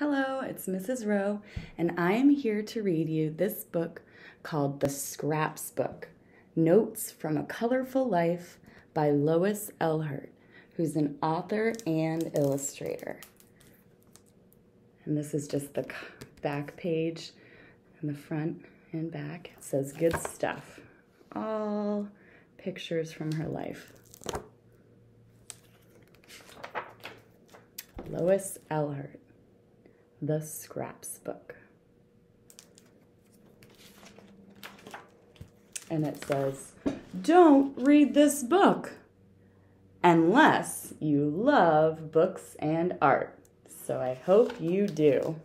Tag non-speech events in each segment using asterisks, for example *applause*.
Hello, it's Mrs. Row, and I am here to read you this book called The Scraps Book Notes from a Colorful Life by Lois Ehlert, who's an author and illustrator. And this is just the back page and the front and back. It says good stuff. All pictures from her life. Lois Ehlert, The Scraps Book. And it says, Don't read this book unless you love books and art. So I hope you do.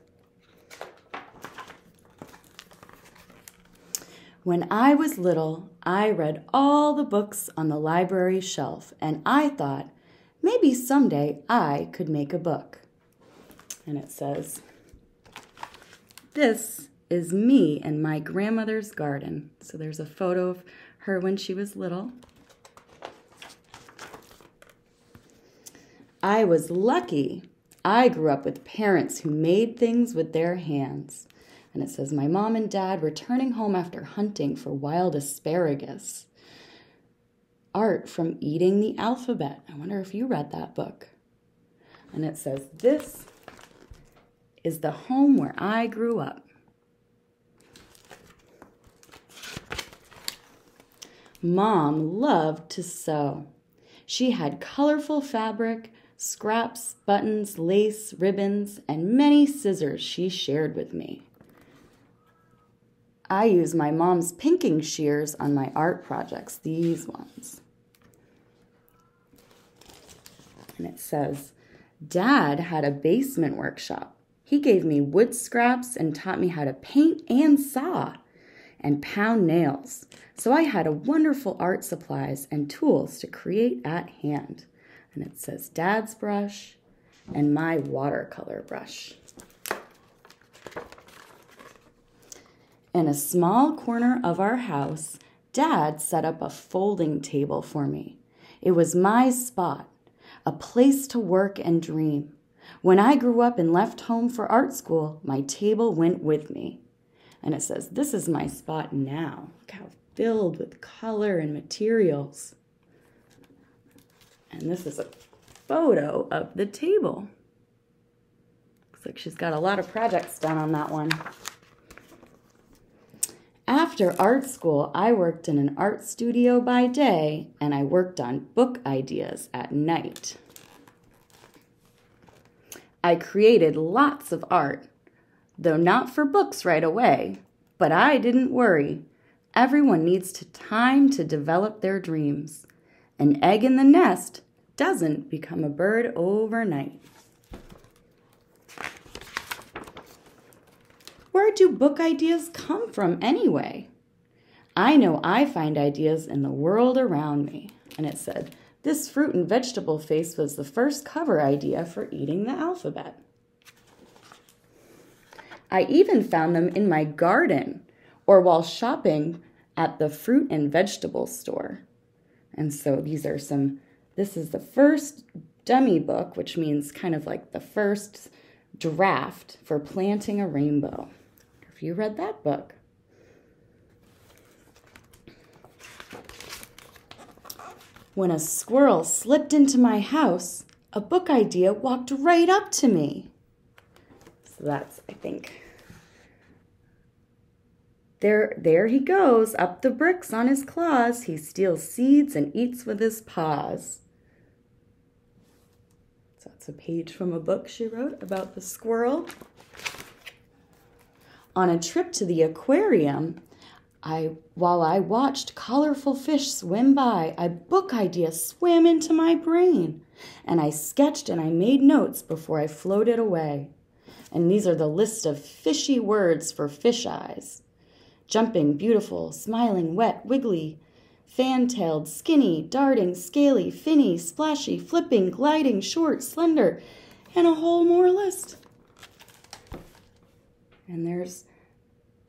When I was little, I read all the books on the library shelf, and I thought maybe someday I could make a book. And it says, This is me in my grandmother's garden. So there's a photo of her when she was little. I was lucky. I grew up with parents who made things with their hands. And it says, My mom and dad returning home after hunting for wild asparagus. Art from Eating the Alphabet. I wonder if you read that book. And it says, This is the home where I grew up. Mom loved to sew. She had colorful fabric, scraps, buttons, lace, ribbons, and many scissors she shared with me. I use my mom's pinking shears on my art projects, these ones. And it says, Dad had a basement workshop. He gave me wood scraps and taught me how to paint and saw and pound nails. So I had a wonderful art supplies and tools to create at hand. And it says Dad's brush and my watercolor brush. In a small corner of our house, Dad set up a folding table for me. It was my spot, a place to work and dream. When I grew up and left home for art school, my table went with me. And it says, This is my spot now. Look how filled with color and materials. And this is a photo of the table. Looks like she's got a lot of projects done on that one. After art school, I worked in an art studio by day and I worked on book ideas at night. I created lots of art, though not for books right away, but I didn't worry. Everyone needs to time to develop their dreams. An egg in the nest doesn't become a bird overnight. Where do book ideas come from anyway? I know I find ideas in the world around me. And it said, This fruit and vegetable face was the first cover idea for eating the alphabet. I even found them in my garden or while shopping at the fruit and vegetable store. And so these are some, this is the first dummy book, which means kind of like the first draft for planting a rainbow. If you read that book. When a squirrel slipped into my house, a book idea walked right up to me. So that's, I think, there, there he goes, up the bricks on his claws. He steals seeds and eats with his paws. So that's a page from a book she wrote about the squirrel. On a trip to the aquarium, I, while I watched colorful fish swim by, a book idea swam into my brain, and I sketched and I made notes before I floated away. And these are the list of fishy words for fish eyes jumping, beautiful, smiling, wet, wiggly, fan tailed, skinny, darting, scaly, finny, splashy, flipping, gliding, short, slender, and a whole more list. And there's,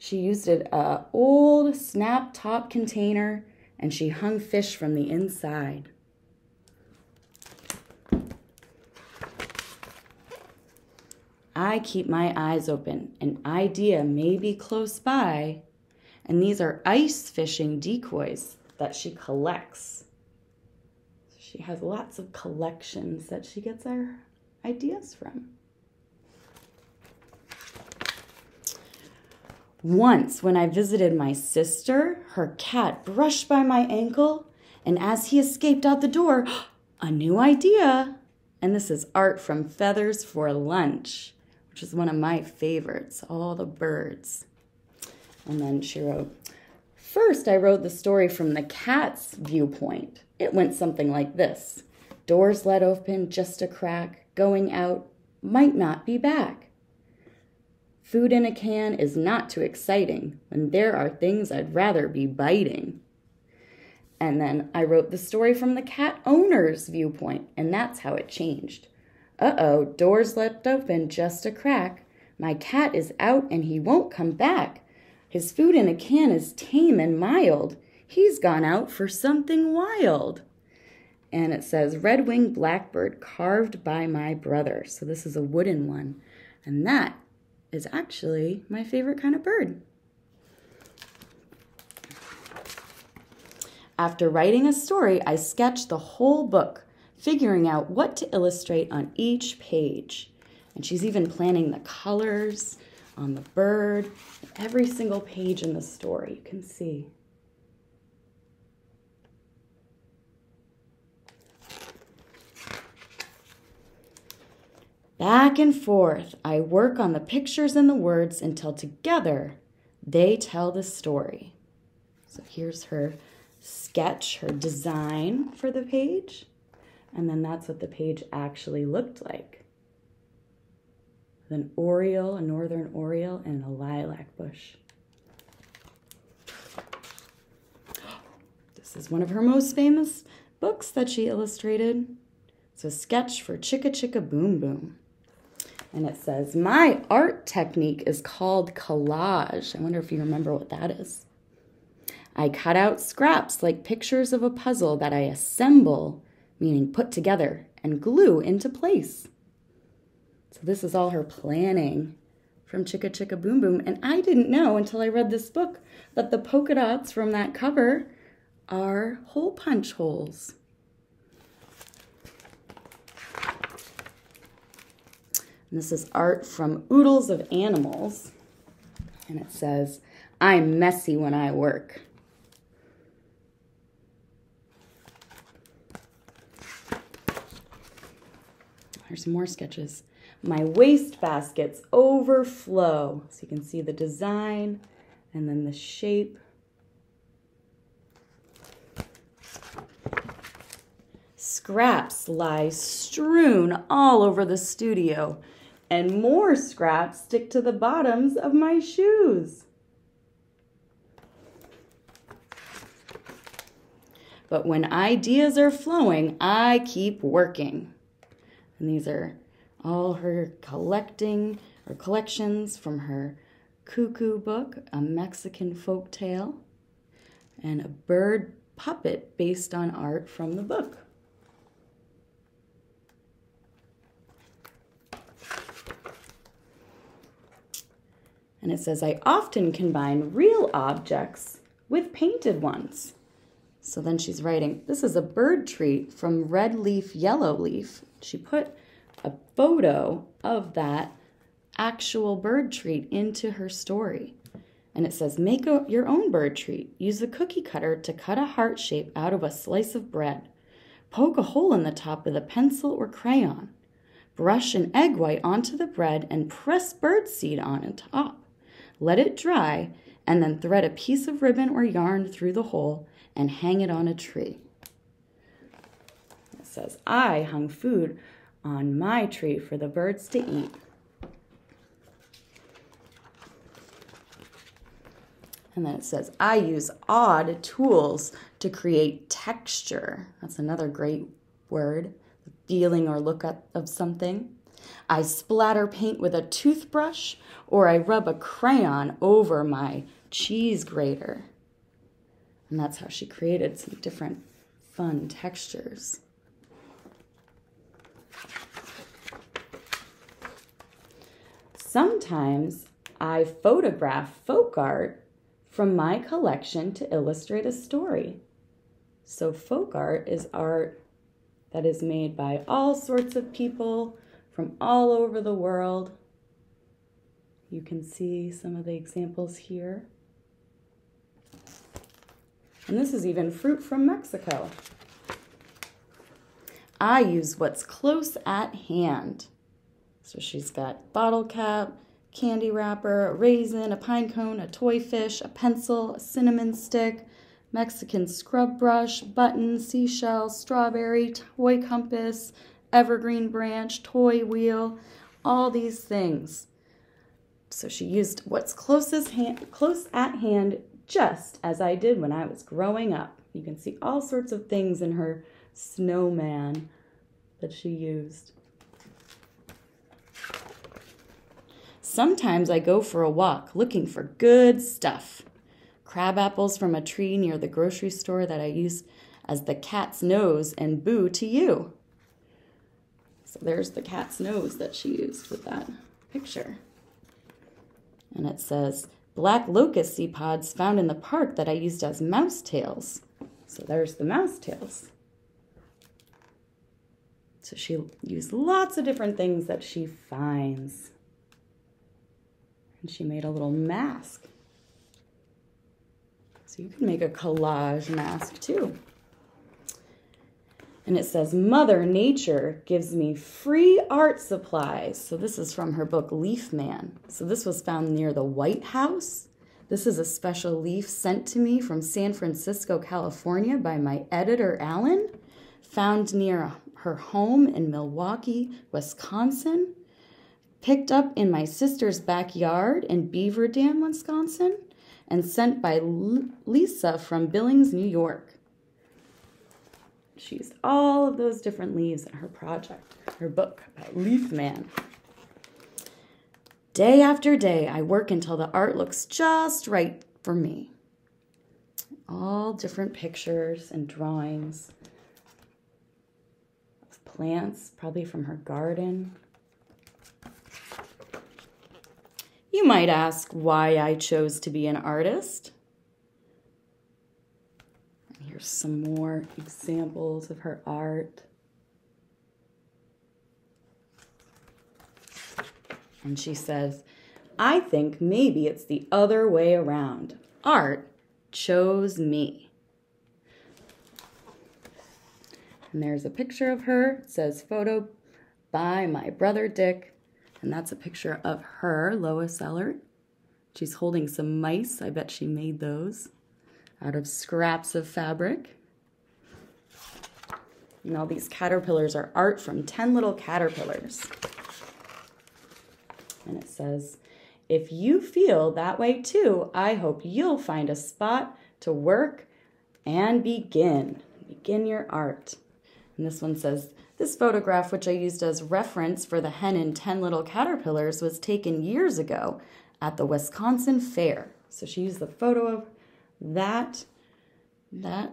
she used an uh, old snap top container and she hung fish from the inside. I keep my eyes open. An idea may be close by. And these are ice fishing decoys that she collects. She has lots of collections that she gets her ideas from. Once, when I visited my sister, her cat brushed by my ankle, and as he escaped out the door, *gasps* a new idea. And this is art from Feathers for Lunch, which is one of my favorites, all the birds. And then she wrote, First, I wrote the story from the cat's viewpoint. It went something like this Doors let open just a crack, going out, might not be back. Food in a can is not too exciting when there are things I'd rather be biting. And then I wrote the story from the cat owner's viewpoint, and that's how it changed. Uh oh, doors left open just a crack. My cat is out and he won't come back. His food in a can is tame and mild. He's gone out for something wild. And it says red winged blackbird carved by my brother. So this is a wooden one. And that is actually my favorite kind of bird. After writing a story, I sketched the whole book, figuring out what to illustrate on each page. And she's even planning the colors on the bird, every single page in the story. You can see. Back and forth, I work on the pictures and the words until together they tell the story. So here's her sketch, her design for the page. And then that's what the page actually looked like. An oriole, a northern oriole, and a lilac bush. *gasps* This is one of her most famous books that she illustrated. It's a sketch for Chicka Chicka Boom Boom. And it says, My art technique is called collage. I wonder if you remember what that is. I cut out scraps like pictures of a puzzle that I assemble, meaning put together, and glue into place. So this is all her planning from Chicka Chicka Boom Boom. And I didn't know until I read this book that the polka dots from that cover are hole punch holes. And this is art from Oodles of Animals. And it says, I'm messy when I work. Here's some more sketches. My waste baskets overflow. So you can see the design and then the shape. Scraps lie strewn all over the studio and more scraps stick to the bottoms of my shoes. But when ideas are flowing, I keep working. And these are all her collecting or collections from her Cuckoo book, a Mexican folk tale, and a bird puppet based on art from the book. And it says, I often combine real objects with painted ones. So then she's writing, This is a bird treat from red leaf, yellow leaf. She put a photo of that actual bird treat into her story. And it says, Make a, your own bird treat. Use a cookie cutter to cut a heart shape out of a slice of bread. Poke a hole in the top with a pencil or crayon. Brush an egg white onto the bread and press bird seed on top let it dry, and then thread a piece of ribbon or yarn through the hole and hang it on a tree. It says, I hung food on my tree for the birds to eat. And then it says, I use odd tools to create texture. That's another great word, the feeling or look of something. I splatter paint with a toothbrush or I rub a crayon over my cheese grater. And that's how she created some different fun textures. Sometimes I photograph folk art from my collection to illustrate a story. So, folk art is art that is made by all sorts of people from all over the world. You can see some of the examples here. And this is even fruit from Mexico. I use what's close at hand. So she's got bottle cap, candy wrapper, a raisin, a pine cone, a toy fish, a pencil, a cinnamon stick, Mexican scrub brush, button, seashell, strawberry, toy compass, evergreen branch, toy wheel, all these things. So she used what's closest hand, close at hand, just as I did when I was growing up. You can see all sorts of things in her snowman that she used. Sometimes I go for a walk looking for good stuff crab apples from a tree near the grocery store that I used as the cat's nose and boo to you. So there's the cat's nose that she used with that picture. And it says, black locust seed pods found in the park that I used as mouse tails. So there's the mouse tails. So she used lots of different things that she finds. And she made a little mask. So you can make a collage mask too. And it says, Mother Nature gives me free art supplies. So this is from her book Leaf Man. So this was found near the White House. This is a special leaf sent to me from San Francisco, California by my editor, Alan, found near her home in Milwaukee, Wisconsin, picked up in my sister's backyard in Beaver Dam, Wisconsin, and sent by Lisa from Billings, New York. She used all of those different leaves in her project, her book about Leaf Man. Day after day, I work until the art looks just right for me. All different pictures and drawings of plants, probably from her garden. You might ask why I chose to be an artist. Some more examples of her art. And she says, I think maybe it's the other way around. Art chose me. And there's a picture of her. It says photo by my brother Dick. And that's a picture of her, Lois Ehlert. She's holding some mice. I bet she made those out of scraps of fabric. And all these caterpillars are art from 10 little caterpillars. And it says, if you feel that way too, I hope you'll find a spot to work and begin. Begin your art. And this one says, this photograph, which I used as reference for the hen and 10 little caterpillars, was taken years ago at the Wisconsin Fair. So she used the photo of that, that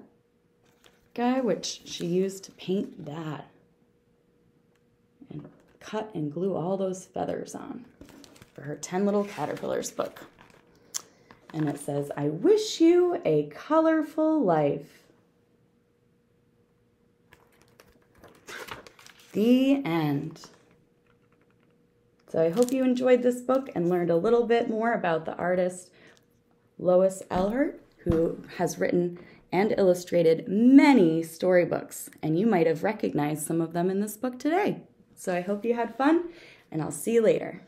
guy, which she used to paint that and cut and glue all those feathers on for her 10 Little Caterpillars book. And it says, I wish you a colorful life. The end. So I hope you enjoyed this book and learned a little bit more about the artist Lois Ehlert, who has written and illustrated many storybooks, and you might have recognized some of them in this book today. So I hope you had fun, and I'll see you later.